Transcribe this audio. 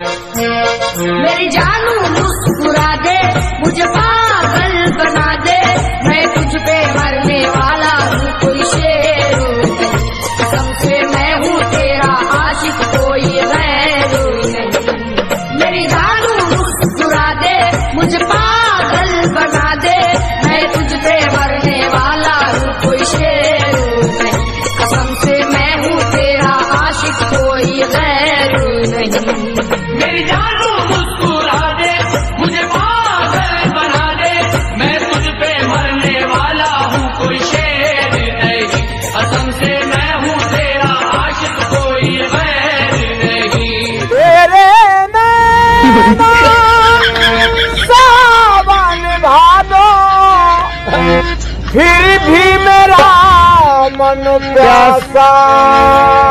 मेरी जानू मुस्कुरा दे, मुझे पागल बना दे। मैं तुझ पे मरने वाला हूँ, कोई शेर। कसम से मैं हूँ तेरा आशिक, कोई नहीं मेरी जानू मुस्कुरा दे, मुझे पागल बना दे। मैं तुझ पे मरने वाला हूँ, कोई शेर। नहीं कसम से मैं हूँ तेरा आशिक, कोई गैर। नहीं फिर भी मेरा मन प्यासा।